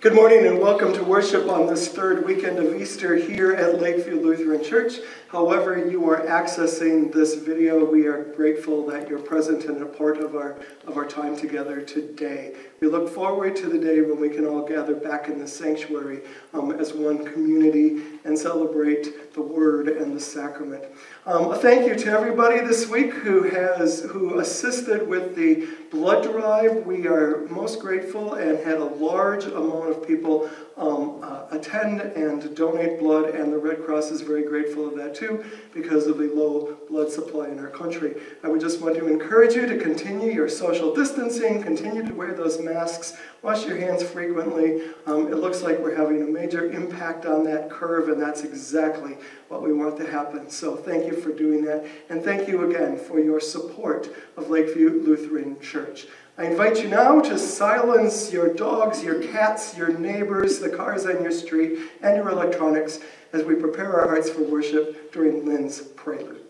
Good morning and welcome to worship on this third weekend of Easter here at Lakeview Lutheran Church. However you are accessing this video, we are grateful that you're present and a part of our, of our time together today. We look forward to the day when we can all gather back in the sanctuary um, as one community and celebrate the Word and the sacrament. Um, a thank you to everybody this week who has who assisted with the blood drive. We are most grateful and had a large amount of people um, uh, attend and donate blood, and the Red Cross is very grateful of that too because of the low blood supply in our country. I would just want to encourage you to continue your social distancing, continue to wear those masks, wash your hands frequently. Um, it looks like we're having a major impact on that curve, and that's exactly what we want to happen. So thank you for doing that, and thank you again for your support of Lakeview Lutheran Church. I invite you now to silence your dogs, your cats, your neighbors, the cars on your street, and your electronics as we prepare our hearts for worship during Lynn's prelude.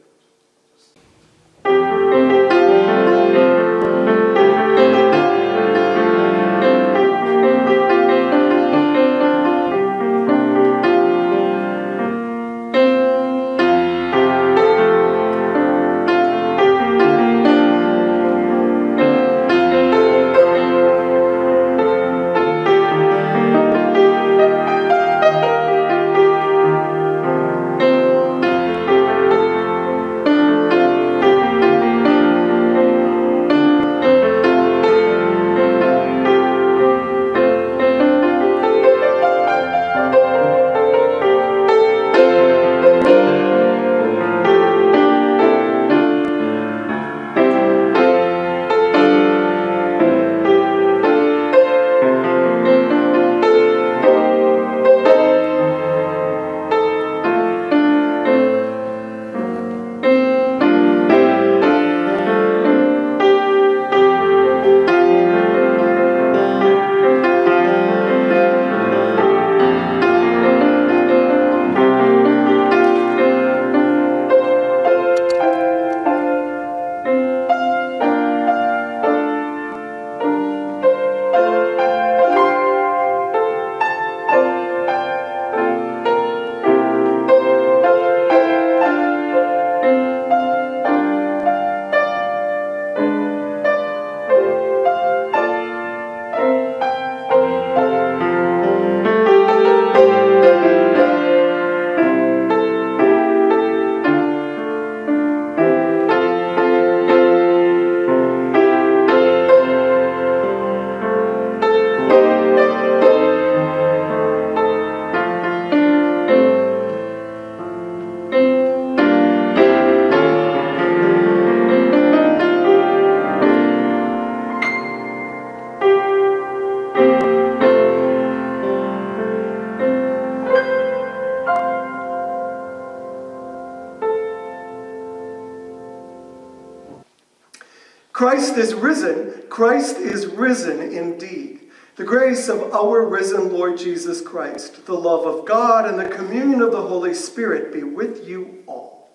Christ is risen. Christ is risen indeed. The grace of our risen Lord Jesus Christ, the love of God, and the communion of the Holy Spirit be with you all.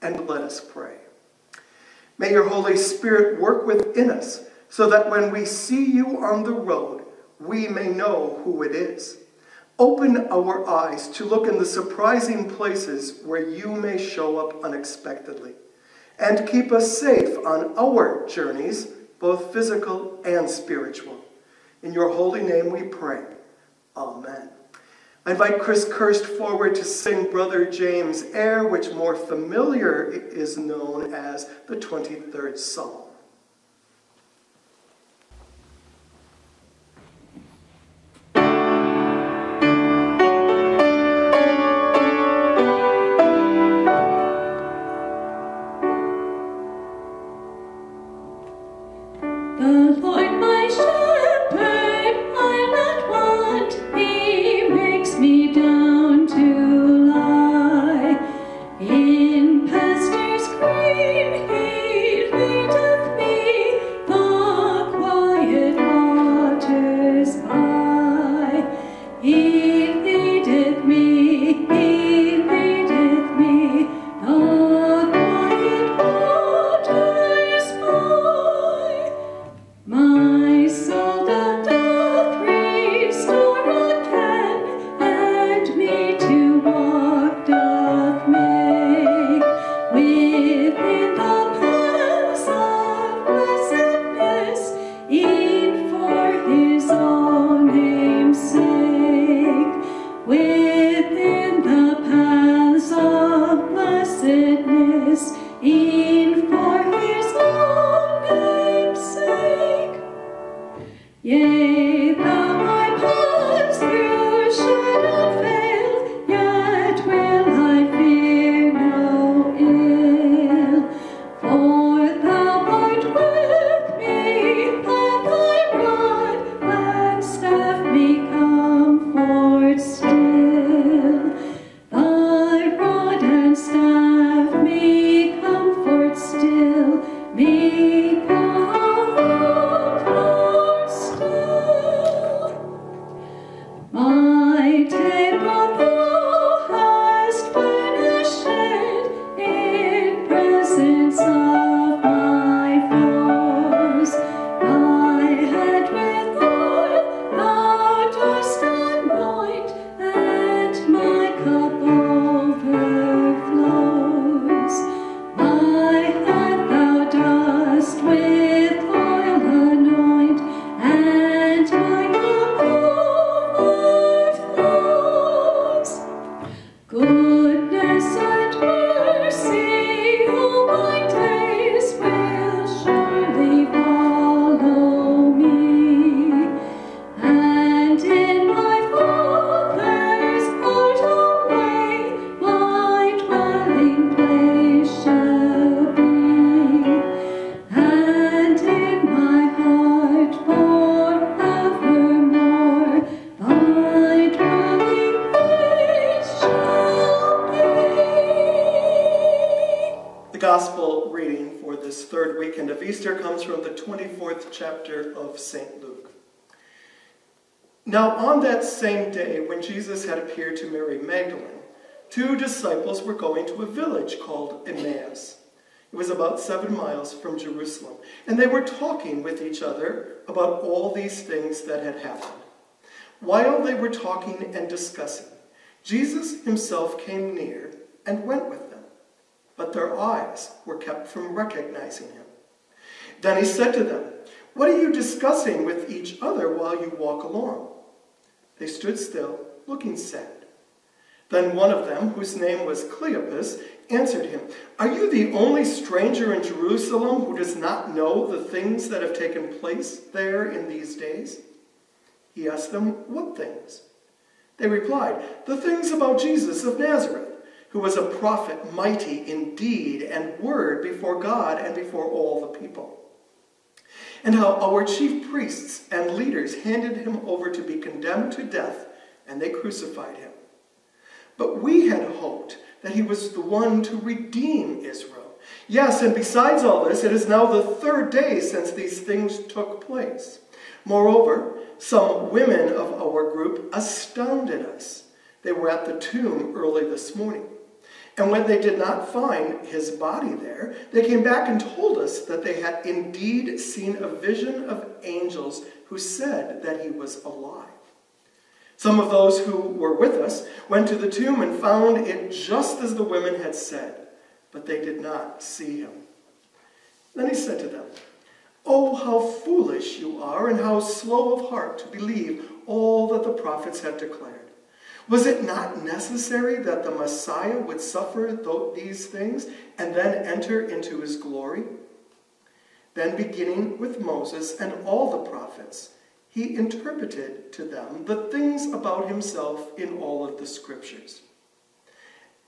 And let us pray. May your Holy Spirit work within us so that when we see you on the road, we may know who it is. Open our eyes to look in the surprising places where you may show up unexpectedly and keep us safe on our journeys, both physical and spiritual. In your holy name we pray. Amen. I invite Chris Kirst forward to sing Brother James' air, which more familiar is known as the 23rd Psalm. Now, on that same day, when Jesus had appeared to Mary Magdalene, two disciples were going to a village called Emmaus. It was about seven miles from Jerusalem, and they were talking with each other about all these things that had happened. While they were talking and discussing, Jesus himself came near and went with them but their eyes were kept from recognizing him. Then he said to them, What are you discussing with each other while you walk along? They stood still, looking sad. Then one of them, whose name was Cleopas, answered him, Are you the only stranger in Jerusalem who does not know the things that have taken place there in these days? He asked them, What things? They replied, The things about Jesus of Nazareth who was a prophet, mighty in deed and word before God and before all the people. And how our chief priests and leaders handed him over to be condemned to death, and they crucified him. But we had hoped that he was the one to redeem Israel. Yes, and besides all this, it is now the third day since these things took place. Moreover, some women of our group astounded us. They were at the tomb early this morning. And when they did not find his body there, they came back and told us that they had indeed seen a vision of angels who said that he was alive. Some of those who were with us went to the tomb and found it just as the women had said, but they did not see him. Then he said to them, Oh, how foolish you are, and how slow of heart to believe all that the prophets have declared. Was it not necessary that the Messiah would suffer these things and then enter into his glory? Then, beginning with Moses and all the prophets, he interpreted to them the things about himself in all of the scriptures.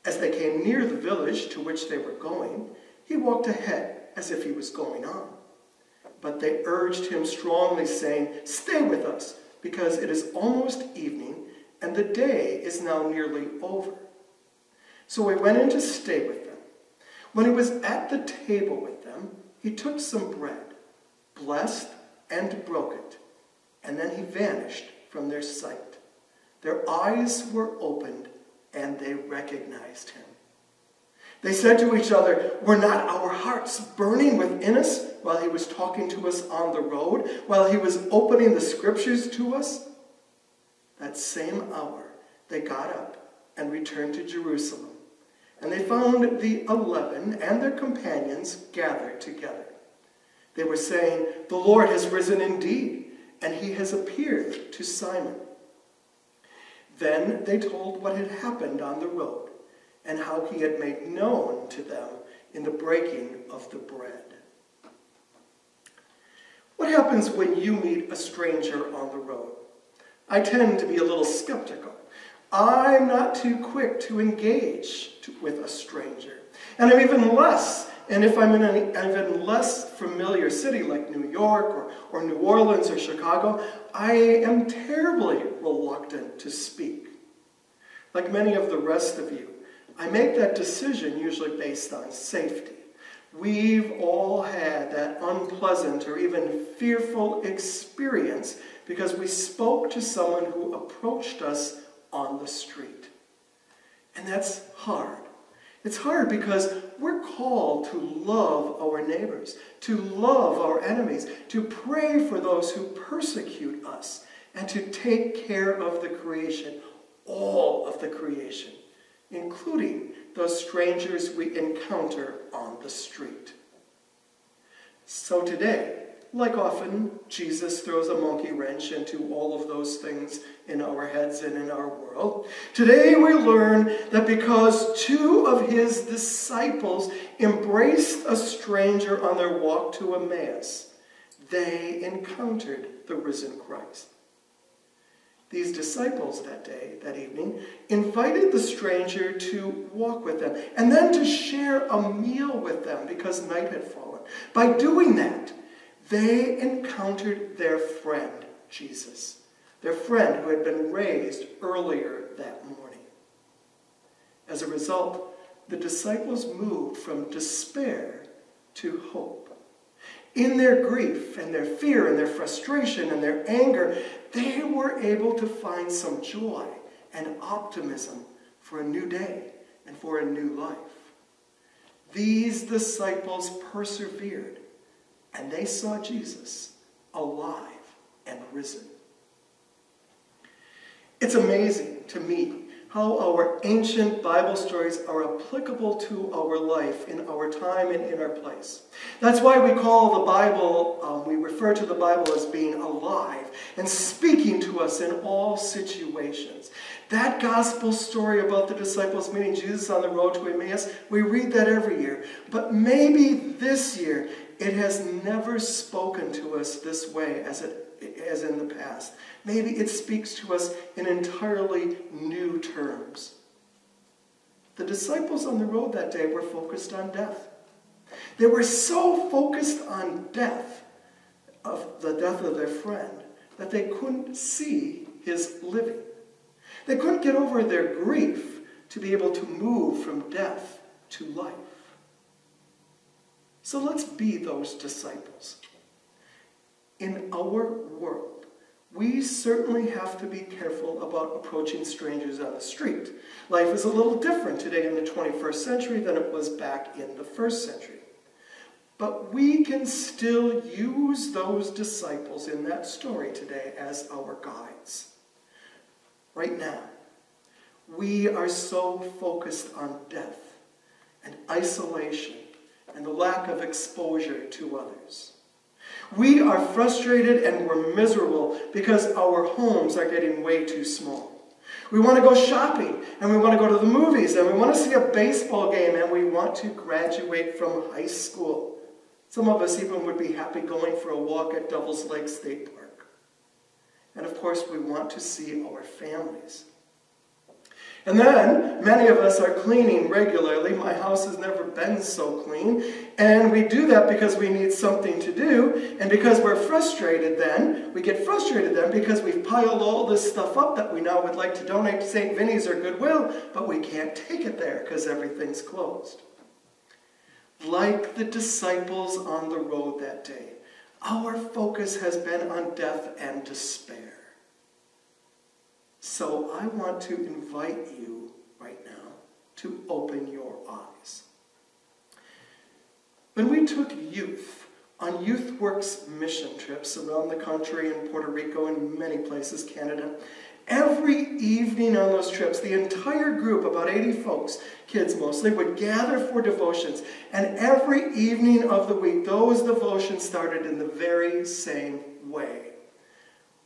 As they came near the village to which they were going, he walked ahead as if he was going on. But they urged him strongly, saying, Stay with us, because it is almost evening and the day is now nearly over. So he went in to stay with them. When he was at the table with them, he took some bread, blessed and broke it, and then he vanished from their sight. Their eyes were opened, and they recognized him. They said to each other, Were not our hearts burning within us while he was talking to us on the road, while he was opening the scriptures to us? That same hour, they got up and returned to Jerusalem. And they found the eleven and their companions gathered together. They were saying, The Lord has risen indeed, and he has appeared to Simon. Then they told what had happened on the road and how he had made known to them in the breaking of the bread. What happens when you meet a stranger on the road? I tend to be a little skeptical. I'm not too quick to engage to, with a stranger. And I'm even less, and if I'm in an even less familiar city like New York or, or New Orleans or Chicago, I am terribly reluctant to speak. Like many of the rest of you, I make that decision usually based on safety. We've all had that unpleasant or even fearful experience because we spoke to someone who approached us on the street. And that's hard. It's hard because we're called to love our neighbors, to love our enemies, to pray for those who persecute us, and to take care of the creation, all of the creation, including those strangers we encounter on the street. So today, like often, Jesus throws a monkey wrench into all of those things in our heads and in our world. Today we learn that because two of his disciples embraced a stranger on their walk to Emmaus, they encountered the risen Christ. These disciples that day, that evening, invited the stranger to walk with them and then to share a meal with them because night had fallen. By doing that, they encountered their friend, Jesus, their friend who had been raised earlier that morning. As a result, the disciples moved from despair to hope. In their grief and their fear and their frustration and their anger, they were able to find some joy and optimism for a new day and for a new life. These disciples persevered and they saw Jesus alive and risen. It's amazing to me how our ancient Bible stories are applicable to our life in our time and in our place. That's why we call the Bible, um, we refer to the Bible as being alive and speaking to us in all situations. That gospel story about the disciples meeting Jesus on the road to Emmaus, we read that every year. But maybe this year, it has never spoken to us this way as it as in the past. Maybe it speaks to us in entirely new terms. The disciples on the road that day were focused on death. They were so focused on death, of the death of their friend, that they couldn't see his living. They couldn't get over their grief to be able to move from death to life. So let's be those disciples. In our world, we certainly have to be careful about approaching strangers on the street. Life is a little different today in the 21st century than it was back in the first century. But we can still use those disciples in that story today as our guides. Right now, we are so focused on death and isolation and the lack of exposure to others. We are frustrated and we're miserable because our homes are getting way too small. We want to go shopping and we want to go to the movies and we want to see a baseball game and we want to graduate from high school. Some of us even would be happy going for a walk at Devil's Lake State Park. And of course, we want to see our families. And then many of us are cleaning regularly. My house has never been so clean. And we do that because we need something to do. And because we're frustrated then, we get frustrated then because we've piled all this stuff up that we now would like to donate to St. Vinny's or Goodwill, but we can't take it there because everything's closed. Like the disciples on the road that day, our focus has been on death and despair. So I want to invite you right now to open your eyes. When we took youth on Youth Works mission trips around the country in Puerto Rico and many places, Canada, every evening on those trips, the entire group, about 80 folks, kids mostly, would gather for devotions. And every evening of the week, those devotions started in the very same way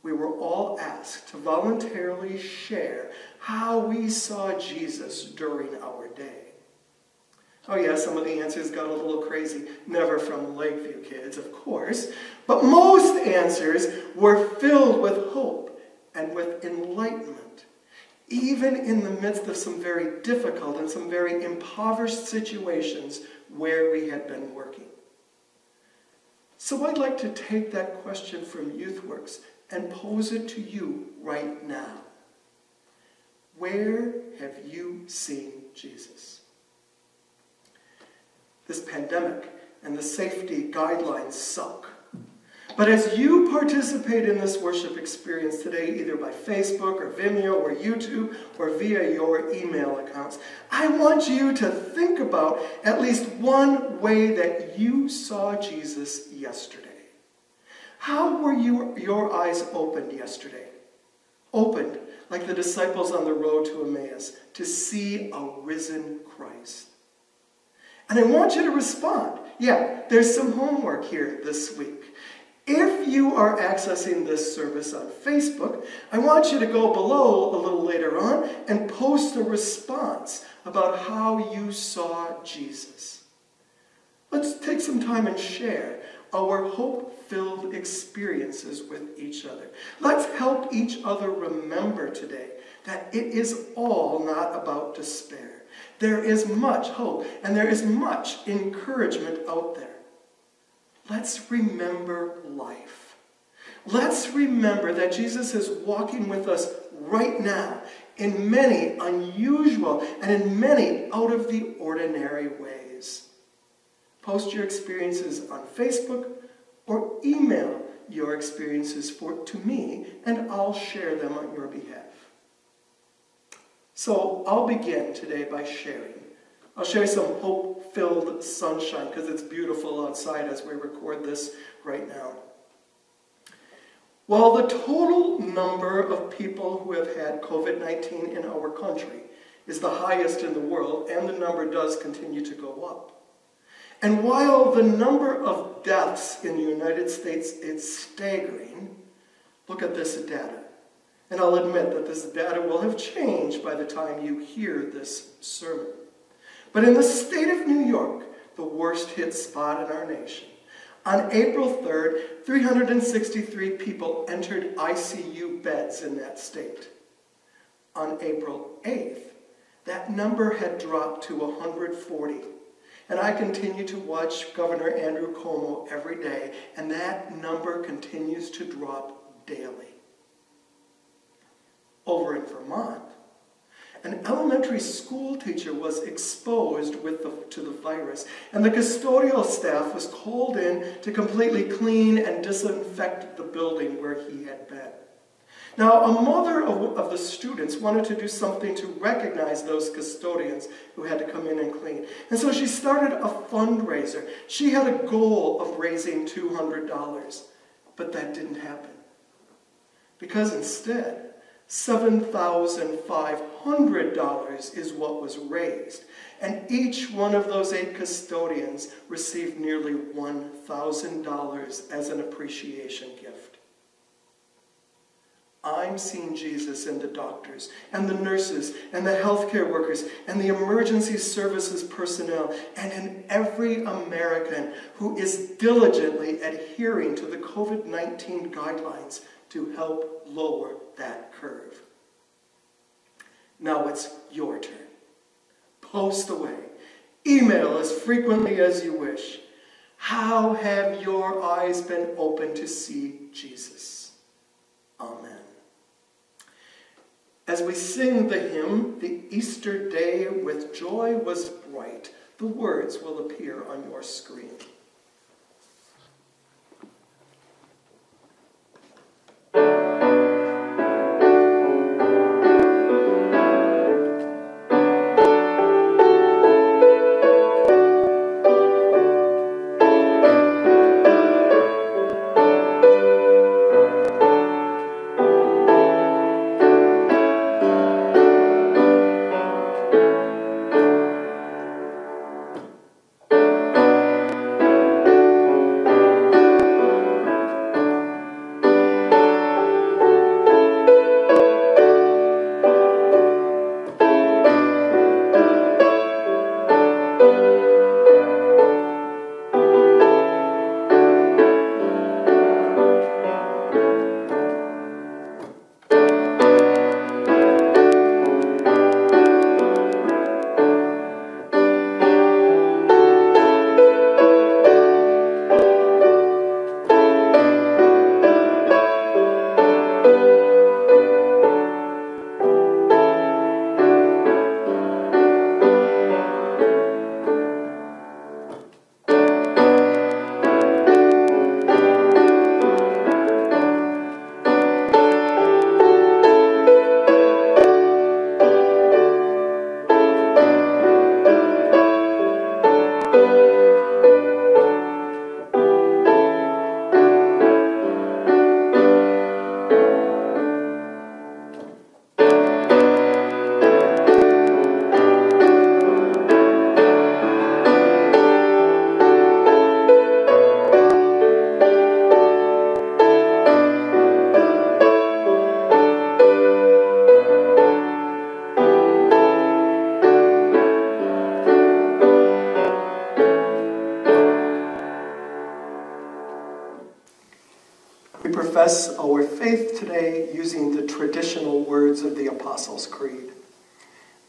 we were all asked to voluntarily share how we saw Jesus during our day. Oh, yeah, some of the answers got a little crazy. Never from Lakeview kids, of course. But most answers were filled with hope and with enlightenment, even in the midst of some very difficult and some very impoverished situations where we had been working. So I'd like to take that question from YouthWorks and pose it to you right now. Where have you seen Jesus? This pandemic and the safety guidelines suck. But as you participate in this worship experience today, either by Facebook or Vimeo or YouTube or via your email accounts, I want you to think about at least one way that you saw Jesus yesterday. How were you, your eyes opened yesterday? Opened like the disciples on the road to Emmaus to see a risen Christ. And I want you to respond. Yeah, there's some homework here this week. If you are accessing this service on Facebook, I want you to go below a little later on and post a response about how you saw Jesus. Let's take some time and share our hope-filled experiences with each other. Let's help each other remember today that it is all not about despair. There is much hope and there is much encouragement out there. Let's remember life. Let's remember that Jesus is walking with us right now in many unusual and in many out of the ordinary ways. Post your experiences on Facebook or email your experiences for, to me, and I'll share them on your behalf. So I'll begin today by sharing. I'll share some hope filled sunshine because it's beautiful outside as we record this right now. While the total number of people who have had COVID 19 in our country is the highest in the world, and the number does continue to go up, and while the number of deaths in the United States is staggering, look at this data. And I'll admit that this data will have changed by the time you hear this sermon. But in the state of New York, the worst hit spot in our nation, on April 3rd, 363 people entered ICU beds in that state. On April 8th, that number had dropped to 140. And I continue to watch Governor Andrew Cuomo every day, and that number continues to drop daily. Over in Vermont, an elementary school teacher was exposed with the, to the virus, and the custodial staff was called in to completely clean and disinfect the building where he had been. Now, a mother of, of, the students wanted to do something to recognize those custodians who had to come in and clean. And so she started a fundraiser. She had a goal of raising $200, but that didn't happen. Because instead, $7,500 is what was raised. And each one of those eight custodians received nearly $1,000 as an appreciation gift. I'm seeing Jesus in the doctors and the nurses and the healthcare workers and the emergency services personnel and in every American who is diligently adhering to the COVID 19 guidelines to help lower that curve. Now it's your turn. Post away. Email as frequently as you wish. How have your eyes been opened to see Jesus? Amen. As we sing the hymn, The Easter Day with Joy Was Bright, the words will appear on your screen.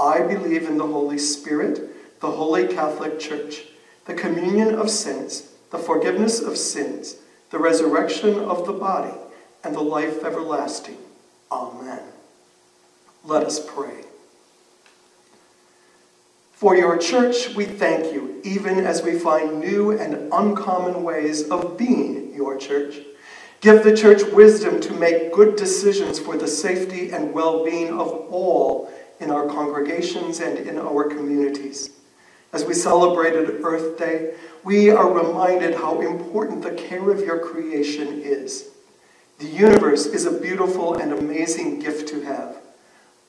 I believe in the Holy Spirit, the holy Catholic Church, the communion of saints, the forgiveness of sins, the resurrection of the body, and the life everlasting. Amen. Let us pray. For your church, we thank you, even as we find new and uncommon ways of being your church. Give the church wisdom to make good decisions for the safety and well being of all in our congregations and in our communities. As we celebrated Earth Day, we are reminded how important the care of your creation is. The universe is a beautiful and amazing gift to have.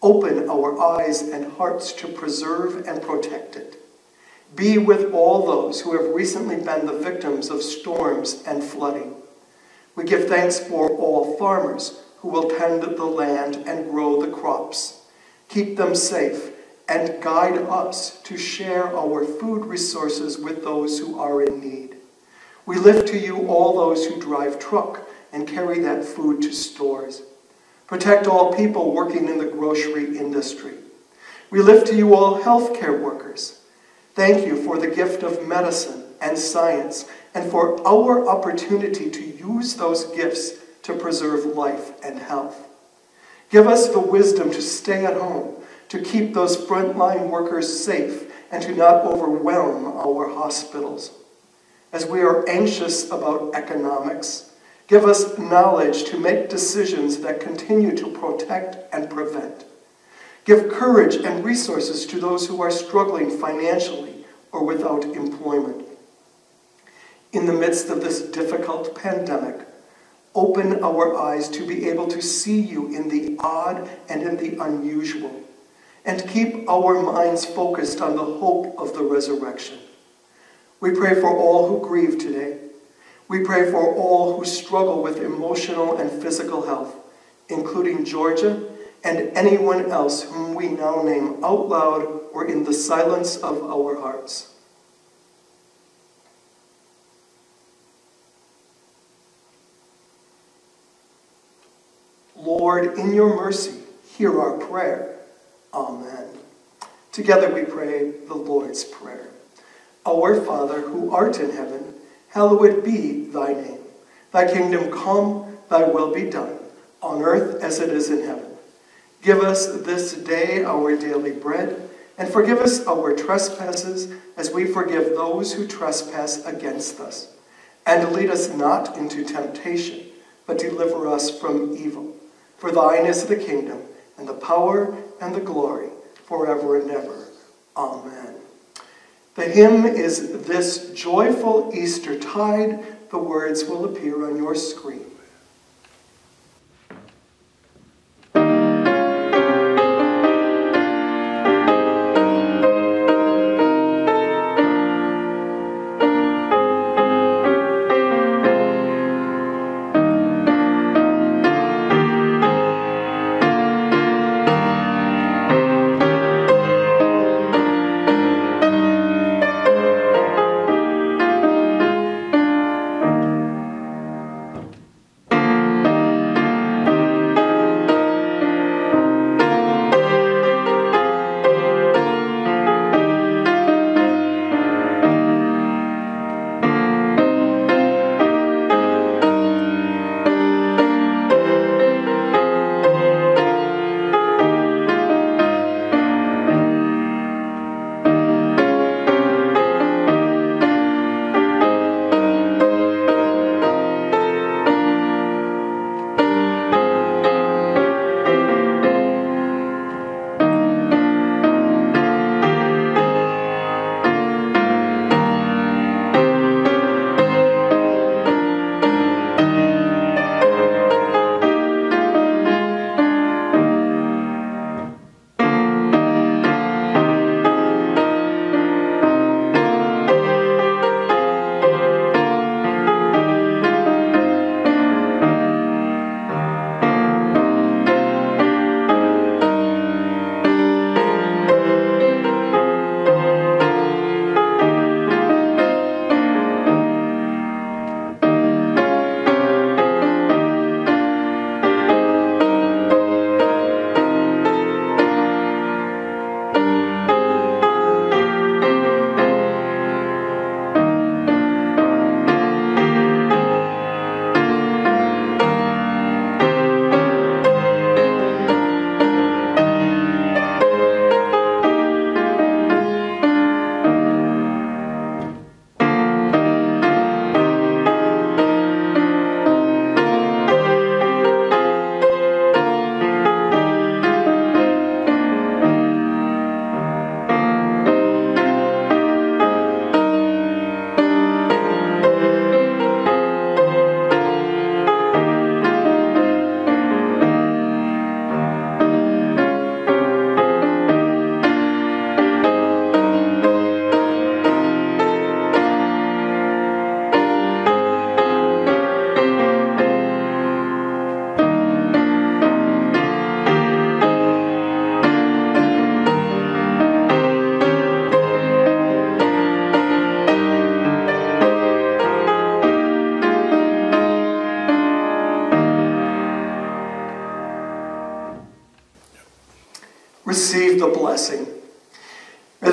Open our eyes and hearts to preserve and protect it. Be with all those who have recently been the victims of storms and flooding. We give thanks for all farmers who will tend the land and grow the crops. Keep them safe and guide us to share our food resources with those who are in need. We lift to you all those who drive truck and carry that food to stores. Protect all people working in the grocery industry. We lift to you all healthcare workers. Thank you for the gift of medicine and science and for our opportunity to use those gifts to preserve life and health. Give us the wisdom to stay at home to keep those frontline workers safe and to not overwhelm our hospitals. As we are anxious about economics, give us knowledge to make decisions that continue to protect and prevent. Give courage and resources to those who are struggling financially or without employment. In the midst of this difficult pandemic, open our eyes to be able to see you in the odd and in the unusual and keep our minds focused on the hope of the resurrection. We pray for all who grieve today. We pray for all who struggle with emotional and physical health, including Georgia and anyone else whom we now name out loud or in the silence of our hearts. Lord, in your mercy, hear our prayer. Amen. Together we pray the Lord's Prayer. Our Father, who art in heaven, hallowed be thy name. Thy kingdom come, thy will be done, on earth as it is in heaven. Give us this day our daily bread, and forgive us our trespasses as we forgive those who trespass against us. And lead us not into temptation, but deliver us from evil. For thine is the kingdom, and the power, and the glory forever and ever. Amen. The hymn is This Joyful Easter Tide. The words will appear on your screen.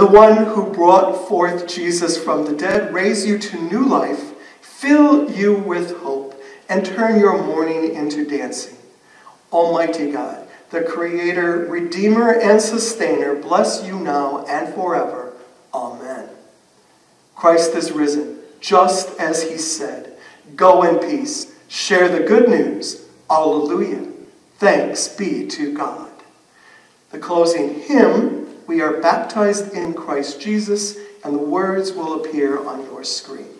One who brought forth Jesus from the dead raise you to new life, fill you with hope, and turn your mourning into dancing. Almighty God, the Creator, Redeemer, and Sustainer, bless you now and forever. Amen. Christ is risen, just as he said. Go in peace, share the good news. Alleluia. Thanks be to God. The closing hymn, we are baptized in Christ Jesus, and the words will appear on your screen.